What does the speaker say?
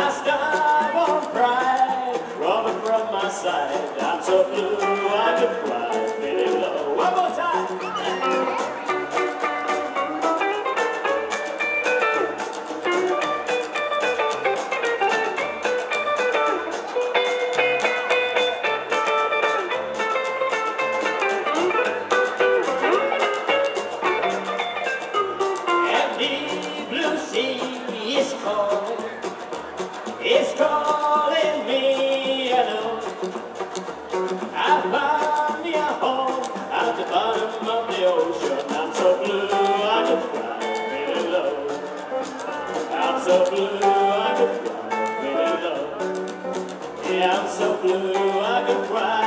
I stubborn pride robbing from my side. I'm so blue I could cry it's calling me, know. I found me a home at the bottom of the ocean. I'm so blue I could cry really low. I'm so blue I could cry really low. Yeah, I'm so blue I could cry.